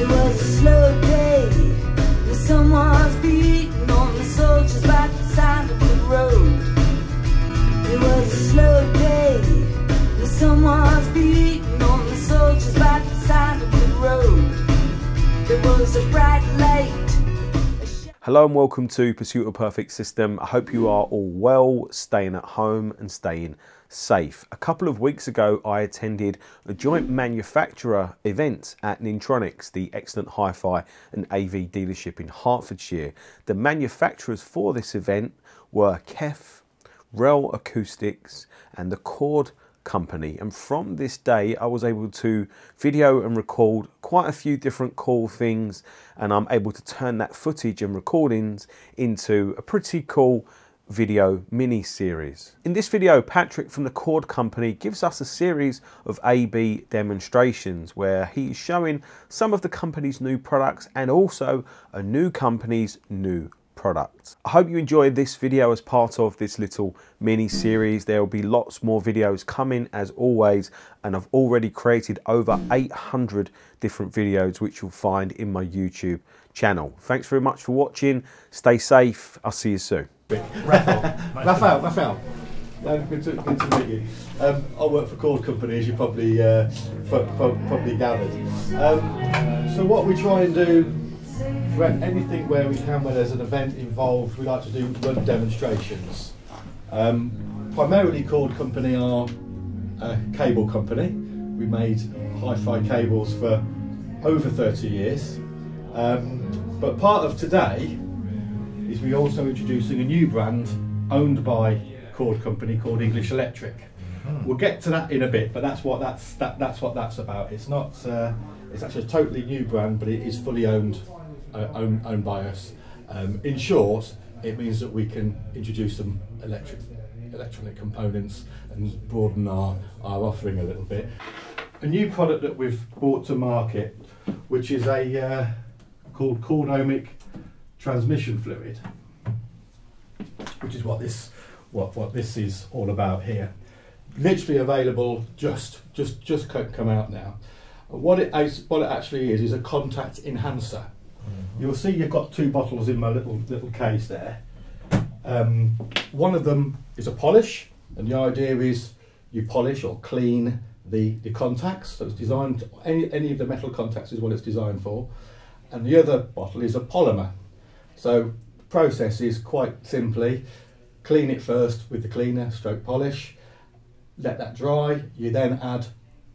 It was a slow day. Beating on the soldiers by the side of the road. It was a slow day. Beating on the soldiers by the side of the road. Was a. Hello and welcome to Pursuit of Perfect System. I hope you are all well, staying at home and staying safe. A couple of weeks ago, I attended a joint manufacturer event at Nintronics, the excellent hi fi and AV dealership in Hertfordshire. The manufacturers for this event were KEF, Rel Acoustics, and the Chord company and from this day I was able to video and record quite a few different cool things and I'm able to turn that footage and recordings into a pretty cool video mini series. In this video Patrick from the Chord company gives us a series of AB demonstrations where he is showing some of the company's new products and also a new company's new products. I hope you enjoyed this video as part of this little mini series. There will be lots more videos coming as always and I've already created over 800 different videos which you'll find in my YouTube channel. Thanks very much for watching. Stay safe. I'll see you soon. Raphael, Raphael. No, good, to, good to meet you. Um, I work for Chord Company, as you probably uh, pro- pro- probably gathered. Um, so what we try and do for anything where we can, where there's an event involved, we like to do run demonstrations. Um, primarily, Chord Company are a cable company. We made hi-fi cables for over 30 years. Um, but part of today is we're also introducing a new brand owned by Chord Company called English Electric. We'll get to that in a bit, but that's what that's that, that's what that's about. It's not uh, it's actually a totally new brand, but it is fully owned uh, owned, owned by us. Um, in short, it means that we can introduce some electric electronic components and broaden our, our offering a little bit. A new product that we've brought to market, which is a uh, called Chord Ohmic transmission fluid, which is what this what what this is all about here. Literally available just just just co- come out now. What it what it actually is is a contact enhancer. You'll see you've got two bottles in my little little case there. Um, one of them is a polish, and the idea is you polish or clean the, the contacts. So it's designed any any of the metal contacts is what it's designed for, and the other bottle is a polymer. So the process is quite simply clean it first with the cleaner, stroke polish, let that dry. You then add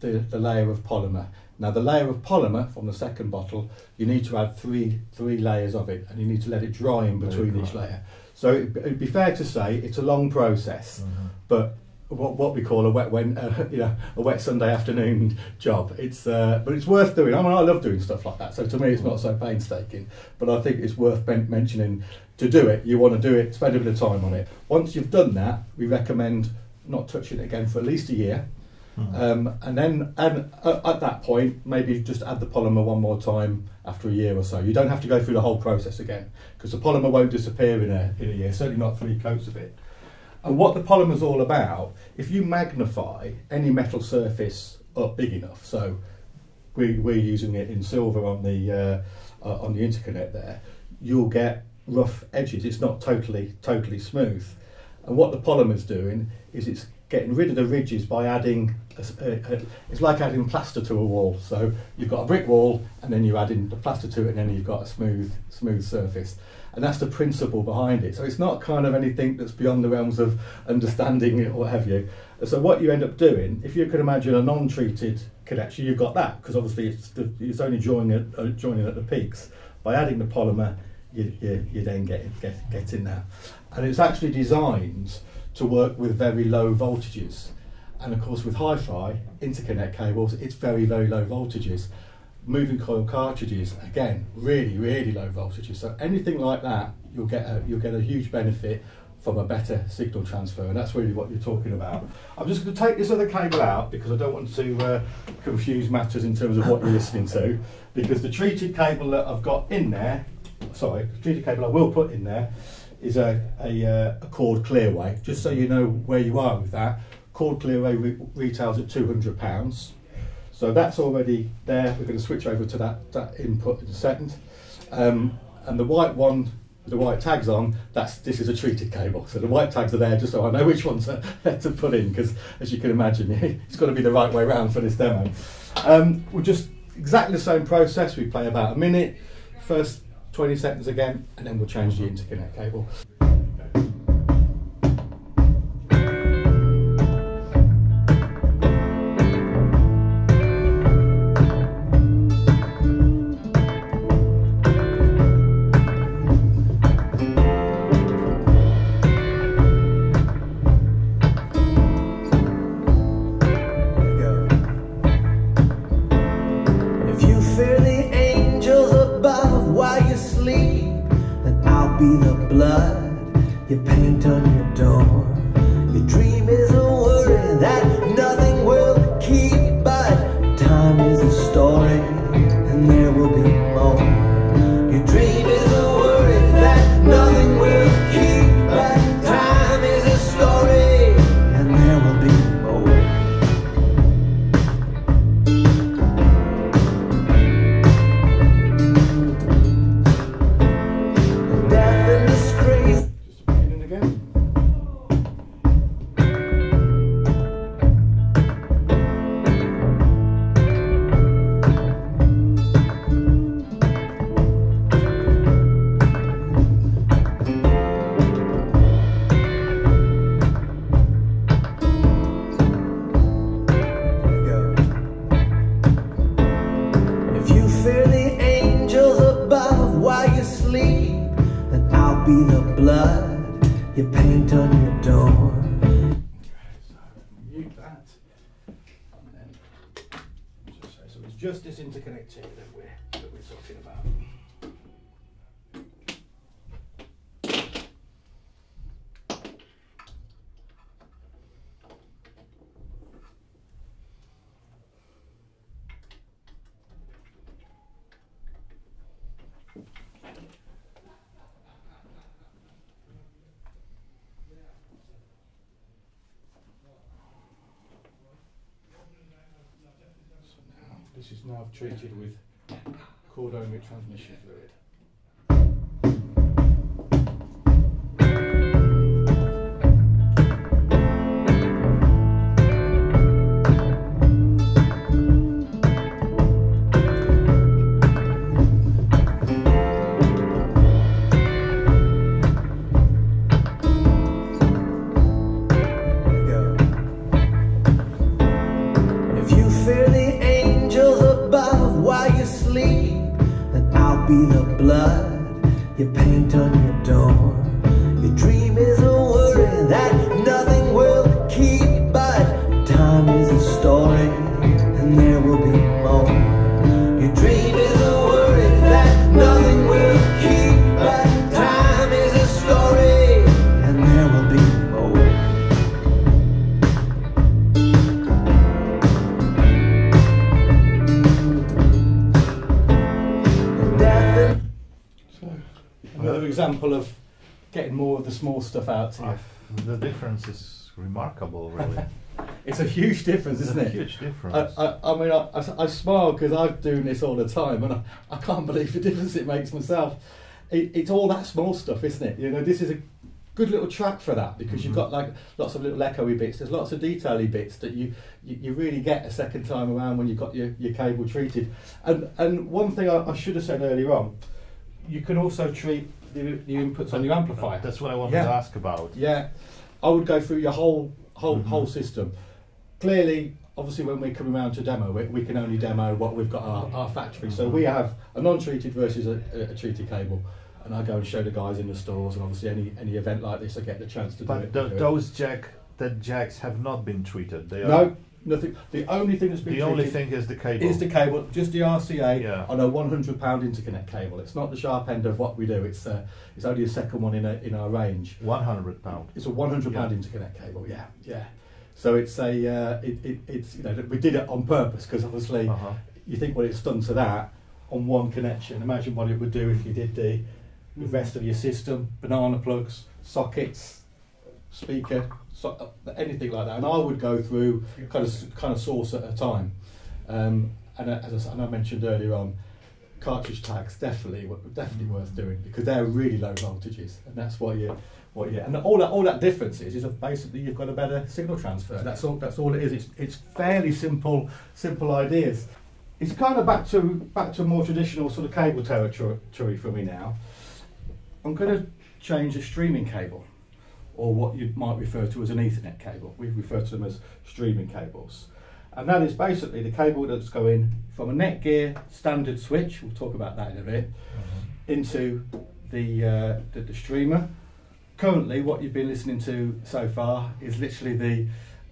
the, the layer of polymer. Now the layer of polymer from the second bottle, you need to add three three layers of it, and you need to let it dry in between each layer. So it, it'd be fair to say it's a long process, mm-hmm. but what, what we call a wet when uh, you know a wet Sunday afternoon job. It's uh, but it's worth doing. I mean, I love doing stuff like that. So to me, it's not so painstaking, but I think it's worth men- mentioning. To do it, you want to do it, spend a bit of time on it. Once you've done that, we recommend not touching it again for at least a year. Um, and then and, uh, at that point, maybe just add the polymer one more time after a year or so. You don't have to go through the whole process again because the polymer won't disappear in a, in a year, certainly not three coats of it. And what the polymer's all about, if you magnify any metal surface up big enough, so we, we're using it in silver on the uh, uh, on the interconnect there, you'll get rough edges. It's not totally totally smooth. And what the polymer's doing is it's getting rid of the ridges by adding. A, a- a- it's like adding plaster to a wall. So you've got a brick wall, and then you're adding the plaster to it, and then you've got a smooth smooth surface. And that's the principle behind it. So it's not kind of anything that's beyond the realms of understanding or what have you. So what you end up doing, if you could imagine a non-treated connection, you've got that because obviously it's, the, it's only joining at, uh, joining at the peaks. By adding the polymer, you, you, you then get, get, get in there. And it's actually designed to work with very low voltages. And of course with hi-fi interconnect cables, it's very, very low voltages. Moving coil cartridges, again, really, really low voltages. So anything like that, you'll get a, you'll get a huge benefit from a better signal transfer, and that's really what you're talking about. I'm just going to take this other cable out because I don't want to uh, confuse matters in terms of what you're listening to, because the treated cable that I've got in there, sorry, treated cable I will put in there, is a, a, uh, a Chord Clearway, just so you know where you are with that. Chord Clearway re- retails at £200. So that's already there. We're going to switch over to that, that input in a second. Um, and the white one, the white tags on, that's this is a treated cable. So the white tags are there just so I know which one to, to put in because as you can imagine, it's got to be the right way round for this demo. Um, we'll just exactly the same process. We play about a minute, first 20 seconds again, and then we'll change the interconnect cable. You sleep, then I'll be the blood you paint on your door. Your dream is a worry that nothing treated with Chord Ohmic transmission fluid. Fear while you sleep, then I'll be the blood you paint on your door. Your dream is a worry that small stuff out to you. The difference is remarkable, really. It's a huge difference, It's isn't it? a it? huge difference. I, I mean, I, I, I smile because I'm doing this all the time, and I, I can't believe the difference it makes myself. It, it's all that small stuff, isn't it? You know, this is a good little track for that because you've mm-hmm. got like lots of little echoey bits. There's lots of detaily bits that you, you, you really get a second time around when you've got your, your cable treated. And and one thing I, I should have said earlier on, you can also treat the, the inputs on your amplifier. That's what I wanted Yeah. to ask about. Yeah, I would go through your whole whole Mhm. whole system. Clearly, obviously, when we're coming around to demo, we, we can only demo what we've got our, our factory. So we have a non-treated versus a, a, a treated cable, and I go and show the guys in the stores. And obviously, any any event like this, I get the chance to do But it. tho- do it. those jack, that jacks have not been treated. They are no, nothing. The only thing that's been The only thing is the cable. is the cable, just the RCA Yeah. on a 100 pound interconnect cable. It's not the sharp end of what we do. It's uh, it's only a second one in a, in our range. 100 pound. It's a 100 pound Yeah. interconnect cable. Yeah, yeah. So it's a uh, it, it, it's you know we did it on purpose because obviously Uh-huh. you think what it's done to that on one connection. Imagine what it would do if you did the, the rest of your system, banana plugs, sockets, speaker, so, uh, anything like that. And I would go through kind of kind of source at a time. Um, and uh, as I, and I mentioned earlier on, cartridge tags definitely definitely worth doing because they're really low voltages, and that's what you what you and all that all that difference is is that basically you've got a better signal transfer. That's all that's all it is. It's it's fairly simple simple ideas. It's kind of back to back to more traditional sort of cable territory for me now. I'm going to change the streaming cable, or what you might refer to as an Ethernet cable. We refer to them as streaming cables. And that is basically the cable that's going from a Netgear standard switch, we'll talk about that in a bit, into the, uh, the, the streamer. Currently, what you've been listening to so far is literally the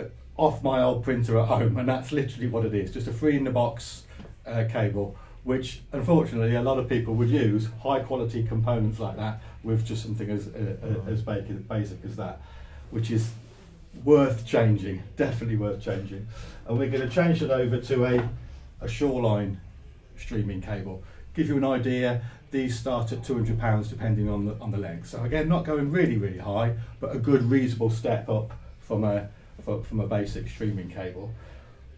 uh, off my old printer at home, and that's literally what it is just a free in the box uh, cable, which unfortunately a lot of people would use high quality components like that with just something as, uh, uh, as basic, basic as that, which is worth changing, definitely worth changing. And we're going to change it over to a, a Shawline streaming cable. Give you an idea, these start at £200 depending on the, on the length. So again, not going really, really high, but a good reasonable step up from a, from a basic streaming cable.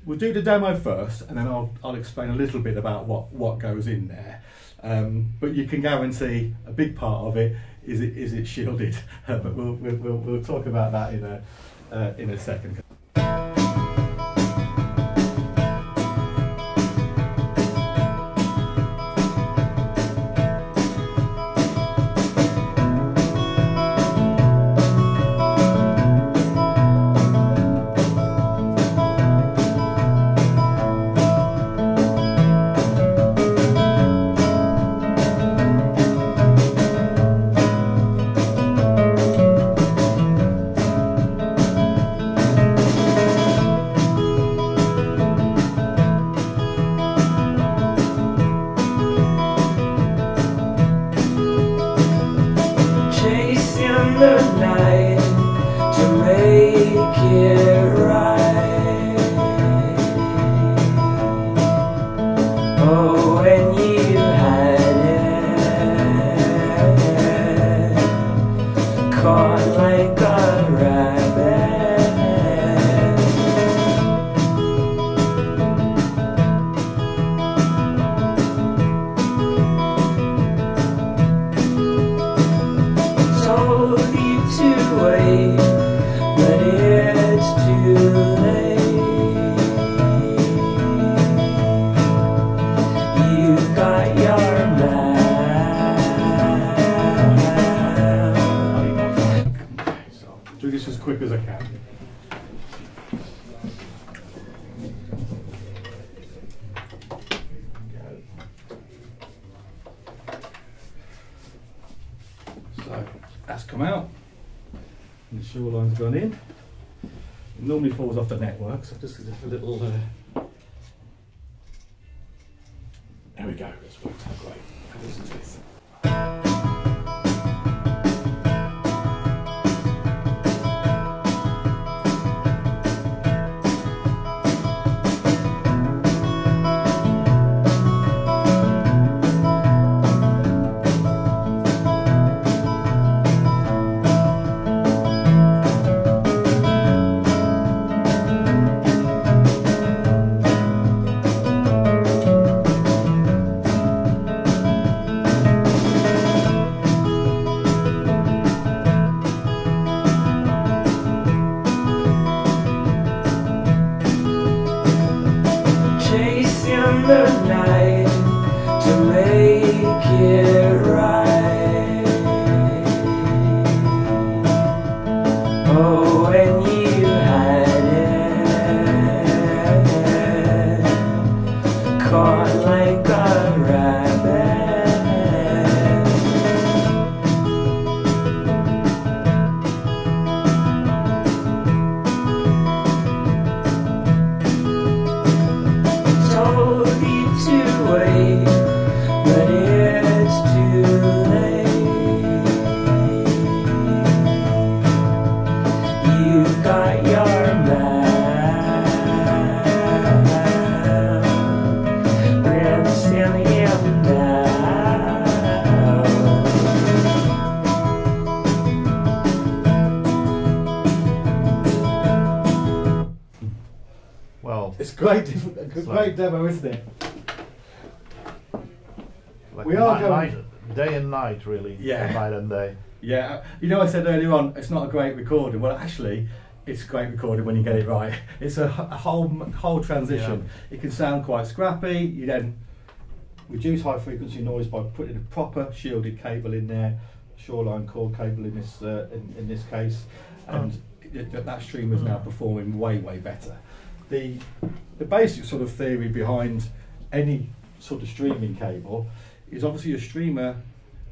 We'll do the demo first, and then I'll, I'll explain a little bit about what, what goes in there. Um, but you can guarantee a big part of it is it, is it shielded. but we'll, we'll, we'll, talk about that in a, uh, in a second. So that's come out. And the Shawline's gone in. It normally falls off the network, so just a little. Uh... There we go. It's worked out great. Listen to this. Diff- a great demo, isn't it? Like We are ni- going- night, day and night, really. Yeah. Night and day. Yeah, you know, I said earlier on, it's not a great recording. Well, actually, it's a great recording when you get it right. It's a whole whole transition. It can sound quite scrappy. You then reduce high frequency noise by putting a proper shielded cable in there, Shawline Chord cable in this uh, in, in this case, and it- that that streamer is now performing way way better. The the basic sort of theory behind any sort of streaming cable is obviously a streamer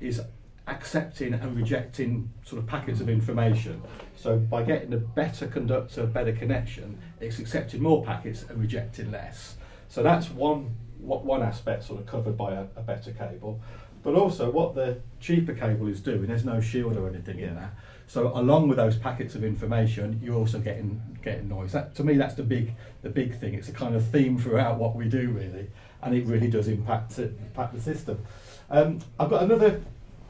is accepting and rejecting sort of packets of information. So by getting a better conductor, a better connection, it's accepting more packets and rejecting less. So that's one what one aspect sort of covered by a, a better cable. But also what the cheaper cable is doing, there's no shield or anything in that. So along with those packets of information, you're also getting getting noise. That to me that's the big the big thing. It's a kind of theme throughout what we do really, and it really does impact it, impact the system. Um, I've got another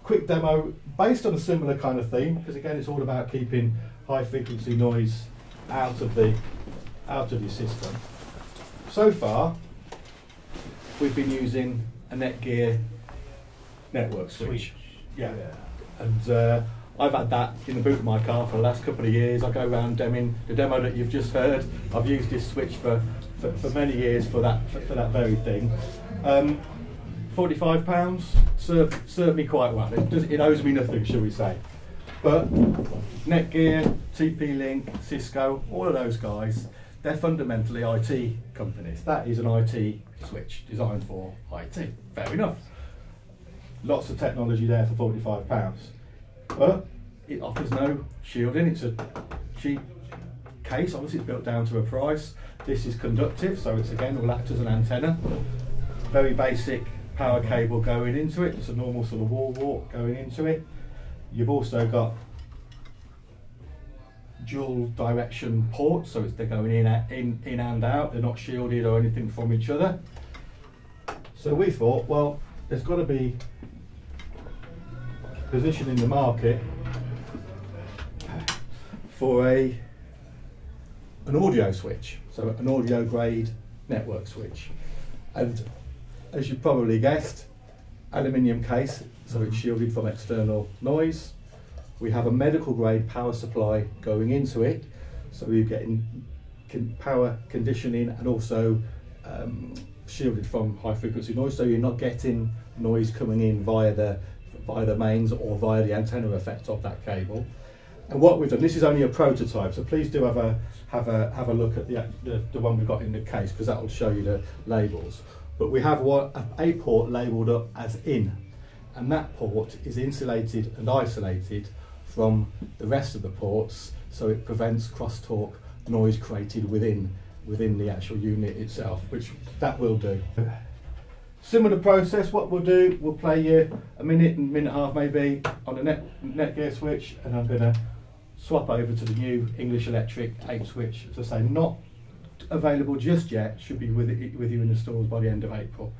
quick demo based on a similar kind of theme because again it's all about keeping high frequency noise out of the out of your system. So far, we've been using a Netgear network switch. Switch. Yeah. And uh, I've had that in the boot of my car for the last couple of years. I go around demoing the demo that you've just heard. I've used this switch for, for, for many years for that for, for that very thing. Um, Forty-five pounds served served me quite well. It, does, it owes me nothing, shall we say? But Netgear, TP Link, Cisco, all of those guys, they're fundamentally IT companies. That is an IT switch designed for IT. Fair enough lots of technology there for forty-five pounds, but it offers no shielding. It's a cheap case. Obviously, it's built down to a price. This is conductive, so it's again will act as an antenna. Very basic power cable going into it. It's a normal sort of wall walk going into it. You've also got dual direction ports, so it's they're going in, in, in and out. They're not shielded or anything from each other. So we thought, well, there's got to be position in the market for a an audio switch, so an audio grade network switch. And as you probably guessed, aluminium case, so it's shielded from external noise. We have a medical grade power supply going into it, so you're getting power conditioning and also um, shielded from high frequency noise, so you're not getting noise coming in via the via the mains or via the antenna effect of that cable. And what we've done, this is only a prototype, so please do have a have a have a look at the the, the one we've got in the case because that will show you the labels. But we have what a port labelled up as in, and that port is insulated and isolated from the rest of the ports, so it prevents crosstalk noise created within within the actual unit itself, which that will do. Similar process, what we'll do, we'll play you a minute and minute and a half maybe on the net Netgear switch, and I'm going to swap over to the new English Electric 8 switch. As I say, not available just yet, should be with, it, with you in the stores by the end of April.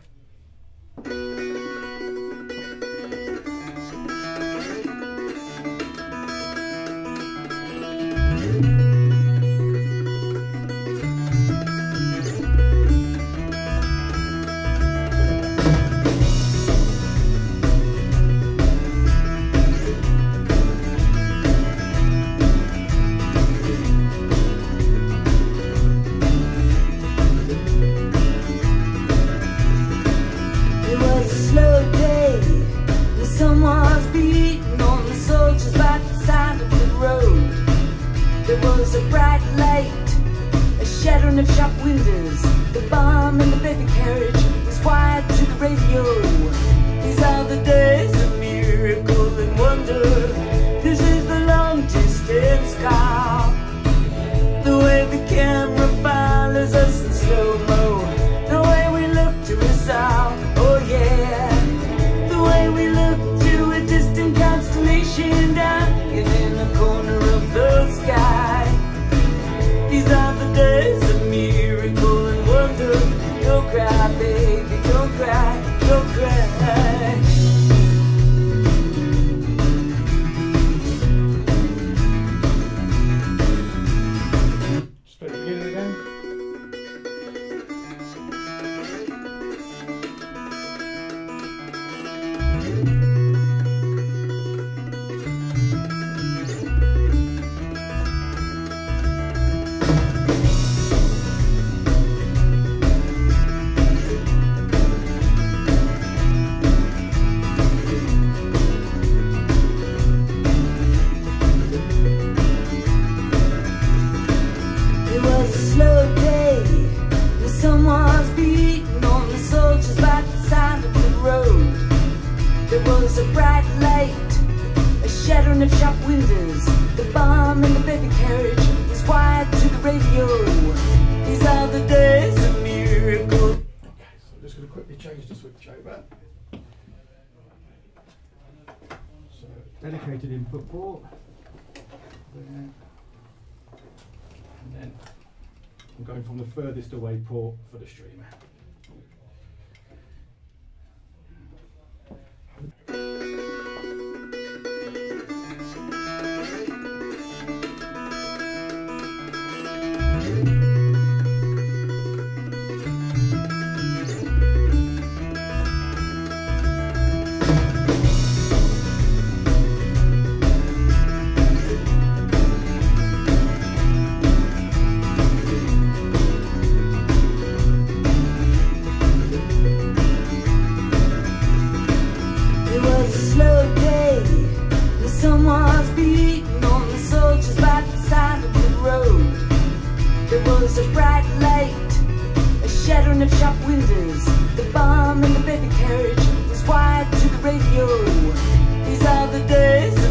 Furthest away port for the streamer. Shattering of shop windows. The bomb in the baby carriage was wired to the radio. These are the days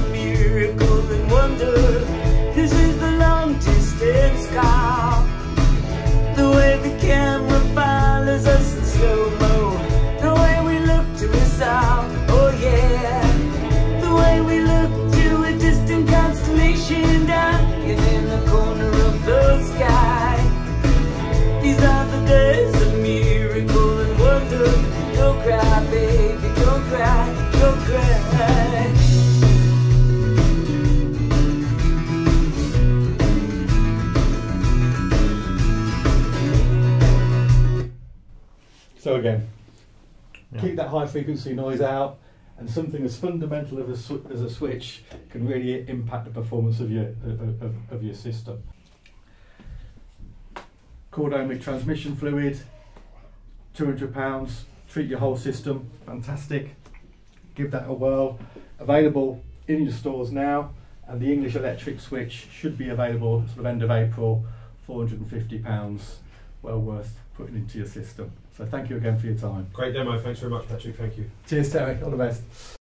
So again, Yeah. keep that high frequency noise out, and something as fundamental of a as a switch can really impact the performance of your of, of, of your system. Chord Ohmic transmission fluid, two hundred pounds. Treat your whole system. Fantastic. Give that a whirl. Available in your stores now, and the English Electric switch should be available sort of end of April. Four hundred and fifty pounds. Well worth putting into your system. So thank you again for your time. Great demo. Thanks very much, Patrick. Thank you. Cheers, Terry. All the best.